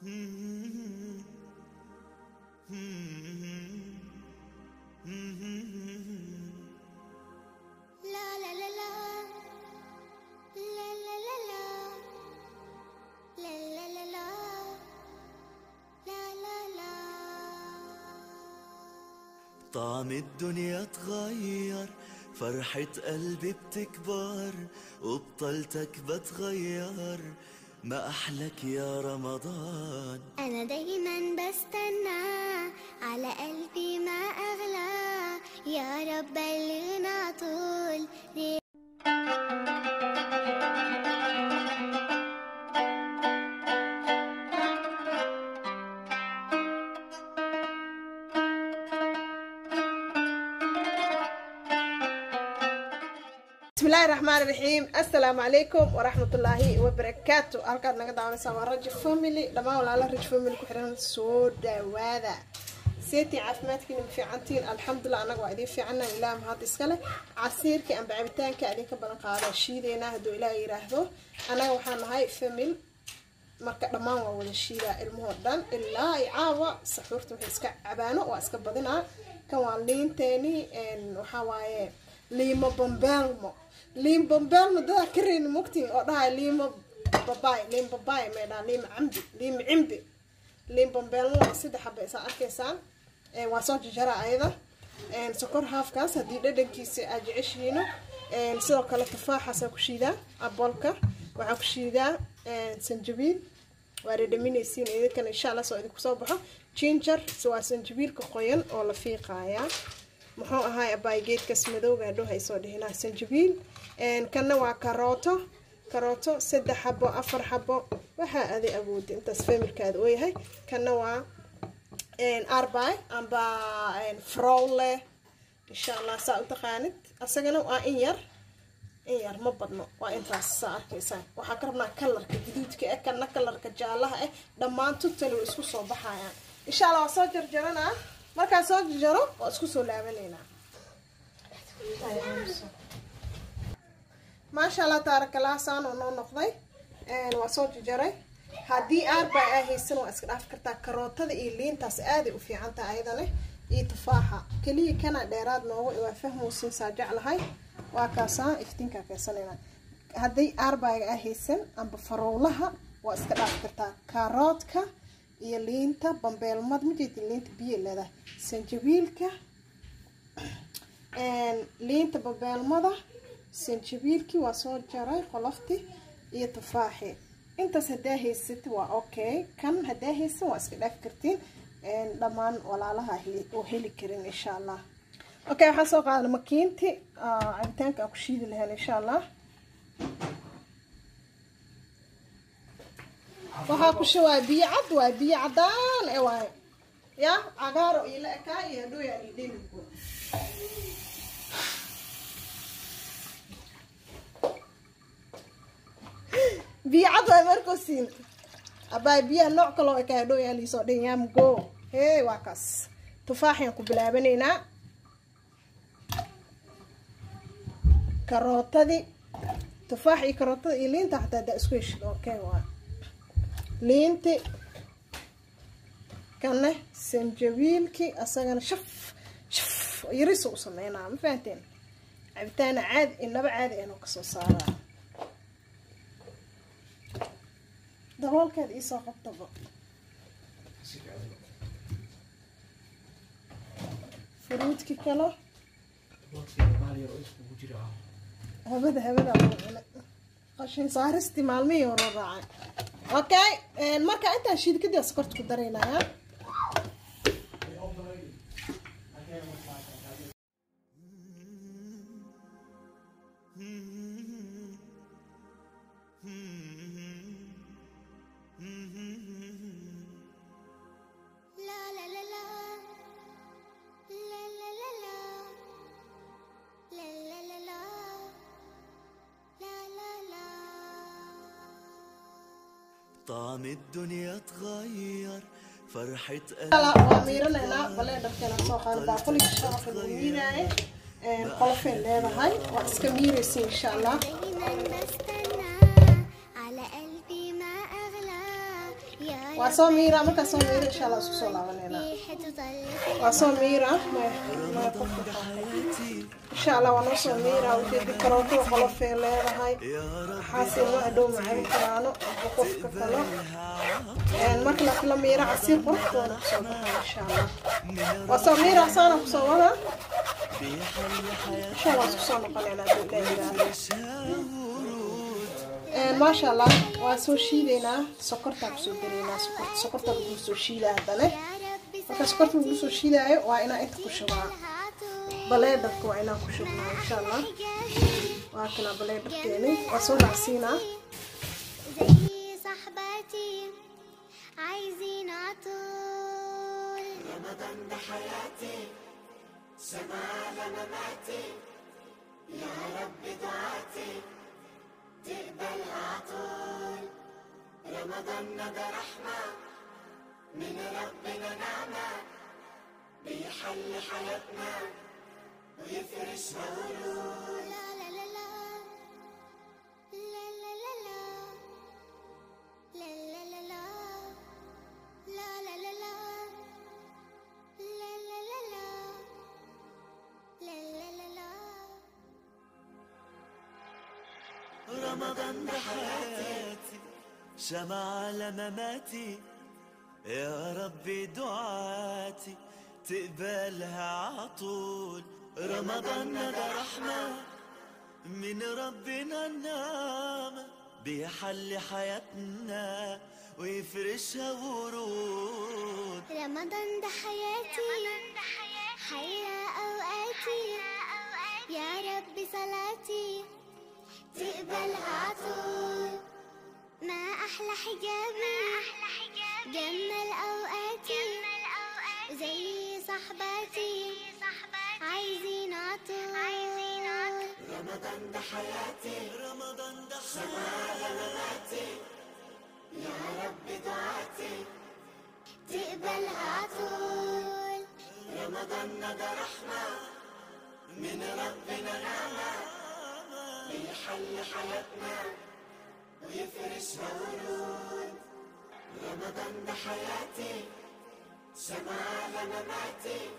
طعم الدنيا اتغير فرحة قلبي بتكبر وبطلتك بتغير. ما أحلك يا رمضان؟ أنا دايما بستنى على قلبي ما أغلى. يا رب بلغنا طول بسم الله الرحمن الرحيم. السلام عليكم ورحمة الله وبركاته. ألقد نقد عن سما رج فاميلي لما ولا على رج فاميلي كحرين سود وهذا سيتي عفمات كنا في عنتين الحمد لله أنا قاعدين في عنا إلام هذا إسكالة عصير كأم بعبتان كأني كبرنا قارة شيء ذي نهدو إلى يرهدو أنا وحنا هاي فاميلي مرك لما ولا شيء لا المهدن. إلا يعوى في وحسك عبانو وأسك بدنا كوالين تاني إن وحواي ليمو بومبيرمو liim bambelmo dadaa ka mugtiin oo dhahay liimo babaay liim babaay may dhaha liimo cambi liimo cimbi. Liim bambelmo waa saddex xaba arkaysaan. Waa soo jajara ayada. Sokor haafkaas haddii dhadhankiisa aad jeceshihiino. Sidoo kale tufaaxaasaa ku shiidaa aboolka waxaa ku shiidaa sanjabiil. Waa dhadhaminaysiin idinkana insha allah soo idinku soo baxo. Ginger waa sanjabiilka qoyan oo la fiiqaayaa muxuu ahaay abaay geedkaas madowga haysoo dhihinaa sanjabiil kanna waa karooto. Karooto saddex xabo afar xabo waxaa aday awoodi intaas familkaada ooyahay kanna waa arbay amba frowle insha allah saa u taqaanid. Asagana waa in yar. In yar ma badno. Waa intaas saa arkaysaan waxaa ka rabnaa kalarka gaduudka eh kana kalarka jaalaha eh dhammaan tutali way isku soo baxayaan. Insha allah waa soo jarjaranaa markaan soo jarjaro waa isku soo laabanaynaa maasha allah taarakallah oo noo noqday. Waa soo jarjaray haddii aarbay aa haysan waa iska dhaafi kartaa karootada iyo liintaas aaday u fiican tahay ayadane iyo tufaaxa. Keliya kana dheeraad noogu waa fahmoosin saa jeclahay. Waa kaasaa iftiinkaa kaysanayna haddii aarbayga aa haysan amba farowlaha waa iska dhaafi kartaa karoodka iyo liinta bambeelmad majeedin liinta biyo leedahay. Sanjabiilka liinta bambeelmada sanjabiilkii waa soo jaray qoloftii iyo tufaaxi. Intaas haddaa haysat waa okay. Kan haddaa haysan waa iska dhaafi kartiin. Dhammaan walaalaha oo heli karin insha allah. Okay waxaan soo qaadana makiinti. Cabitaanka aan ku shiidi lahayn insha allah waxaa ku shawaa biyo cad waay biyo cadaan e waay ya cagaaro iyo la ekaa iyo hadhow yaa idheligo biyo cad waay markoo siin. Abaay biyaha nooc kaloo ekaa hadhow yaa liisoo dhin yaa mugo. Hee waa kaas. Tufaaxiyaan ku bilaabanaynaa. Karootadii tufaax iyo karootada iyo liinta xataa haddaa isku heshid okay waa liinti kanne sanjabiilkii asagana shaf shaf yariso u sameynaa ma fahanteen cabitaana caadi inaba caadi anoo ka soo saaraa. Daboolkeeda iisoo qabtaba furuudki kalo habada habada qashin saaristii maalmihii hore raacay okay marka intaan shiid kadib sokorta ku طعم الدنيا اتغير فرحة قلبي لا waa miiranaynaa baleedharkeena soo qaada baaquli sharafka lagu miiraaye qolofay leedahay waa iska miiraysa insha allah دايما qofka حياتي insha allah waa noo soo miira ujeedi karooto qolofay leedahay يا رب waxaase ma adhow macaan karaano aba qofka kalo marka la kala miira casiir quruxdooda kusoo baxay insha allah waa soo miira saana kusoo wada بيحل حياتي insha allah isku soo noqoneynaa haduu ilaahi yidhaahdo ما شاء الله وسوشي لنا سكرت بسوبرينا سكرت سكرت بسوشي له دله وكسكرت بسوشي له وأنا انت كشوا بلادك وأنا كشوا ما شاء الله وكنا بلادك تاني وصلنا سينا زي صحباتي عايزين عطول رمضان ده حياتي لمماتي يا رب دعاتي تقبل طول رمضان ده رحمة. من ربنا نعمة. بيحل حياتنا. ويفرشها ورود رمضان ده حياتي شمع على مماتي. يا ربي دعاتي تقبلها عطول رمضان ده رحمة من ربنا النعمة بيحل حياتنا ويفرشها ورود. رمضان ده حياتي حيا أوقاتي. يا رب صلاتي تقبلها طول. ما أحلى حجابي ما أحلى حجابي جمل أوقاتي. جمل أوقاتي. زي صحباتي. عايزين عطول. عايزين عطول. رمضان ده حياتي. رمضان ده حياتي على مماتي يا رب دعاتي. تقبلها طول. رمضان ده رحمة من ربنا نعمة. بيحل حياتنا ويفرشها ورود رمضان ده حياتي سمع على مماتي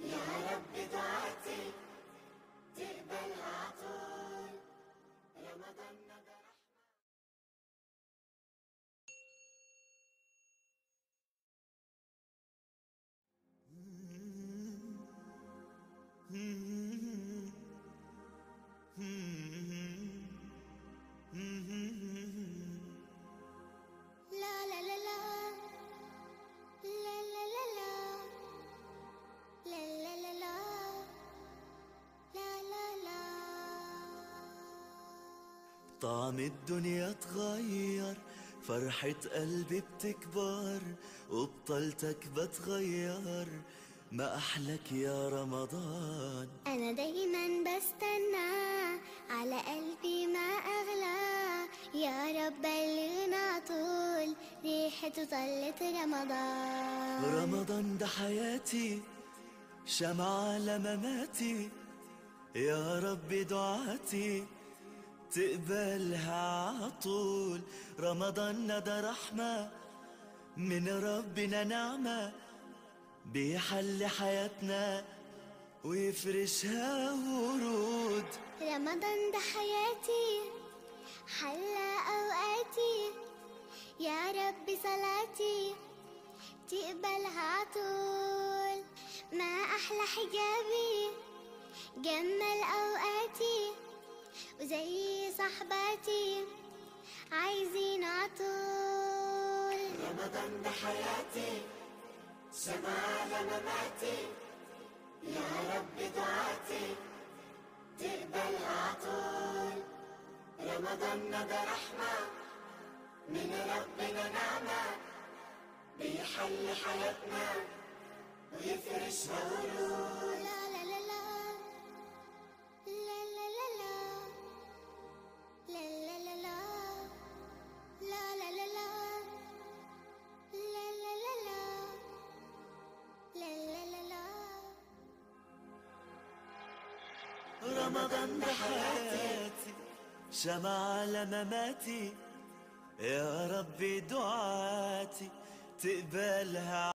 يا رب دعاتي تقبلها عطول رمضان طعم الدنيا اتغير فرحة قلبي بتكبر وبطلتك بتغير. ما أحلك يا رمضان؟ أنا دايما بستنى على قلبي ما أغلى. يا رب بلغنا طول ريحته طلت رمضان. رمضان ده حياتي شمع على مماتي. يا رب دعاتي تقبلها عطول رمضان ده رحمة من ربنا نعمة بيحل حياتنا ويفرشها ورود. رمضان ده حياتي حلى أوقاتي. يا رب صلاتي تقبلها عطول ما أحلى حجابي جمل أوقاتي. وزي صحباتي عايزين عطول رمضان ده حياتي سمع على مماتي. يا رب دعاتي تقبلها عطول رمضان ده رحمة من ربنا نعمة بيحل حياتنا ويفرشها ورود رمضان ده حياتي شمع على مماتي يا ربي دعاتي تقبلها